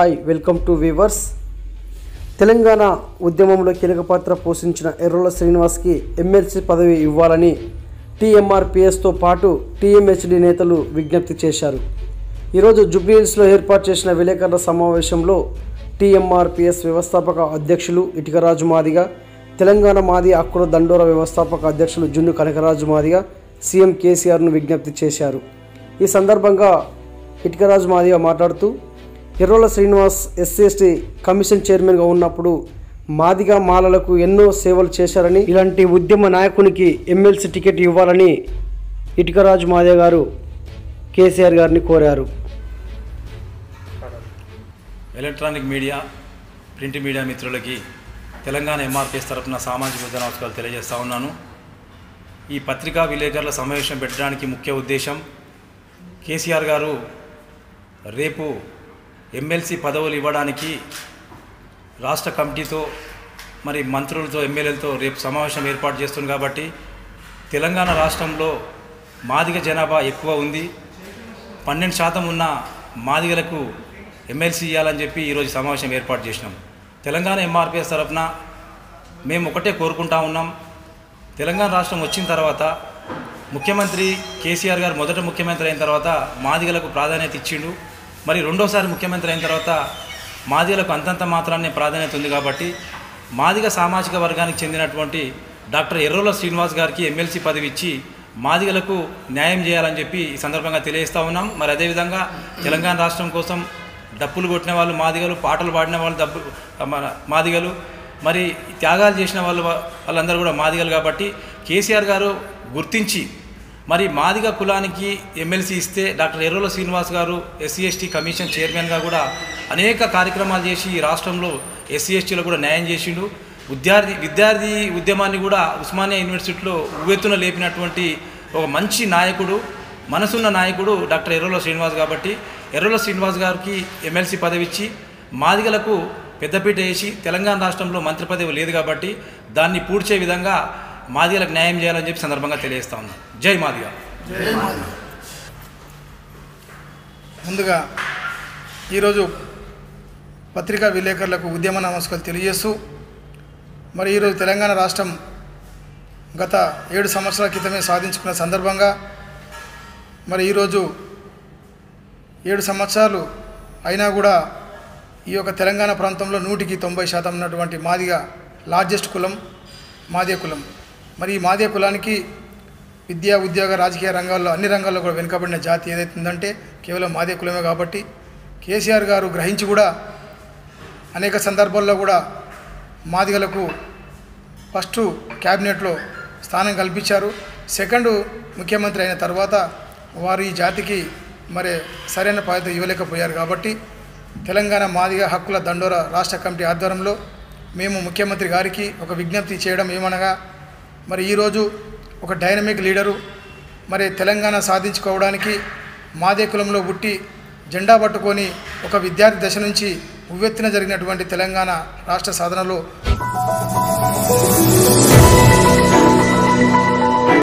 Hi welcome to weavers Telangana ఉద్యమంలో కీలక పాత్ర పోషించిన ఎర్రుల శ్రీనివాస్కి ఎమ్మెల్సీ పదవి ఇవ్వాలని టీఎంఆర్పిఎస్తో పాటు టీఎంహెచ్డి నేతలు విజ్ఞప్తి చేశారు. ఈరోజు జుబ్లీహిల్స్లో ఏర్పాటు చేసిన విలేకరుల సమావేశంలో టీఎంఆర్పిఎస్ వ్యవస్థాపక అధ్యక్షులు ఇటుకరాజు మాదిగ తెలంగాణ మాది అక్కుల దండోర వ్యవస్థాపక అధ్యక్షులు జున్ను కనకరాజు మాదిగ సీఎం కేసీఆర్ను విజ్ఞప్తి చేశారు. ఈ సందర్భంగా ఇటుకరాజు మాదిగ మాట్లాడుతూ ఎర్రోల శ్రీనివాస్ ఎస్సీఎస్టీ కమిషన్ చైర్మన్గా ఉన్నప్పుడు మాదిగా మాలలకు ఎన్నో సేవలు చేశారని ఇలాంటి ఉద్యమ నాయకునికి ఎమ్మెల్సీ టికెట్ ఇవ్వాలని ఇటుకరాజు మాదే గారు కేసీఆర్ గారిని కోరారు. ఎలక్ట్రానిక్ మీడియా ప్రింట్ మీడియా మిత్రులకి తెలంగాణ ఎంఆర్పీఎస్ తరఫున సామాజిక నమస్కారాలు తెలియజేస్తా ఉన్నాను. ఈ పత్రికా విలేకరుల సమావేశం పెట్టడానికి ముఖ్య ఉద్దేశం కేసీఆర్ గారు రేపు ఎమ్మెల్సీ పదవులు ఇవ్వడానికి రాష్ట్ర కమిటీతో మరి మంత్రులతో ఎమ్మెల్యేలతో రేపు సమావేశం ఏర్పాటు చేస్తుంది కాబట్టి తెలంగాణ రాష్ట్రంలో మాదిగ జనాభా ఎక్కువ ఉంది. పన్నెండు శాతం ఉన్న మాదిగలకు ఎమ్మెల్సీ ఇవ్వాలని చెప్పి ఈరోజు సమావేశం ఏర్పాటు చేసినాం. తెలంగాణ ఎంఆర్పిఎస్ తరఫున మేము ఒకటే కోరుకుంటా ఉన్నాం. తెలంగాణ రాష్ట్రం వచ్చిన తర్వాత ముఖ్యమంత్రి కేసీఆర్ గారు మొదట ముఖ్యమంత్రి అయిన తర్వాత మాదిగలకు ప్రాధాన్యత ఇచ్చిండు. మరి రెండోసారి ముఖ్యమంత్రి అయిన తర్వాత మాదిగలకు అంతంత మాత్రాన్ని ప్రాధాన్యత ఉంది కాబట్టి మాదిగ సామాజిక వర్గానికి చెందినటువంటి డాక్టర్ ఎర్రోల శ్రీనివాస్ గారికి ఎమ్మెల్సీ పదవి ఇచ్చి మాదిగలకు న్యాయం చేయాలని చెప్పి ఈ సందర్భంగా తెలియజేస్తూ ఉన్నాం. మరి అదేవిధంగా తెలంగాణ రాష్ట్రం కోసం డప్పులు కొట్టిన వాళ్ళు మాదిగలు పాటలు పాడిన వాళ్ళు డబ్బు మాదిగలు మరి త్యాగాలు చేసిన వాళ్ళు వాళ్ళందరూ కూడా మాదిగలు కాబట్టి కేసీఆర్ గారు గుర్తించి మరి మాదిగ కులానికి ఎమ్మెల్సీ ఇస్తే డాక్టర్ ఎర్రోల శ్రీనివాస్ గారు ఎస్సీ ఎస్టీ కమిషన్ చైర్మన్గా కూడా అనేక కార్యక్రమాలు చేసి ఈ రాష్ట్రంలో ఎస్సీ ఎస్టీలో కూడా న్యాయం చేసిండు. విద్యార్థి విద్యార్థి ఉద్యమాన్ని కూడా ఉస్మానియా యూనివర్సిటీలో ఉవ్వెత్తున లేపినటువంటి ఒక మంచి నాయకుడు మనసున్న నాయకుడు డాక్టర్ ఎర్రోల శ్రీనివాస్ కాబట్టి ఎర్రోల శ్రీనివాస్ గారికి ఎమ్మెల్సీ పదవి ఇచ్చి మాదిగలకు పెద్దపీట వేసి తెలంగాణ రాష్ట్రంలో మంత్రి పదవి లేదు కాబట్టి దాన్ని పూడ్చే విధంగా మాదిగలకు న్యాయం చేయాలని చెప్పి సందర్భంగా తెలియజేస్తా ఉన్నాను జై మాదిగ. ముందుగా. ఈరోజు పత్రికా విలేకరులకు ఉద్యమ నమస్కారాలు తెలియజేస్తూ మరి ఈరోజు తెలంగాణ రాష్ట్రం గత ఏడు సంవత్సరాల క్రితమే సాధించుకున్న సందర్భంగా మరి ఈరోజు ఏడు సంవత్సరాలు అయినా కూడా ఈ యొక్క తెలంగాణ ప్రాంతంలో నూటికి తొంభై శాతం ఉన్నటువంటి మాదిగ లార్జెస్ట్ కులం మాదే కులం. మరి ఈ మాదే కులానికి విద్యా ఉద్యోగ రాజకీయ రంగాల్లో అన్ని రంగాల్లో కూడా వెనుకబడిన జాతి ఏదైతే ఉందంటే కేవలం మాదే కులమే కాబట్టి కేసీఆర్ గారు గ్రహించి కూడా అనేక సందర్భాల్లో కూడా మాదిగలకు ఫస్ట్ క్యాబినెట్లో స్థానం కల్పించారు. సెకండ్ ముఖ్యమంత్రి అయిన తర్వాత వారు ఈ జాతికి మరి సరైన బాధ్యత ఇవ్వలేకపోయారు కాబట్టి తెలంగాణ మాదిగ హక్కుల దండోర రాష్ట్ర కమిటీ ఆధ్వర్యంలో మేము ముఖ్యమంత్రి గారికి ఒక విజ్ఞప్తి చేయడం ఏమనగా మరి ఈరోజు ఒక డైనమిక్ లీడరు మరి తెలంగాణ సాధించుకోవడానికి మాదే కులంలో పుట్టి జెండా పట్టుకొని ఒక విద్యార్థి దశ నుంచి ఉవ్వెత్తున జరిగినటువంటి తెలంగాణ రాష్ట్ర సాధనలో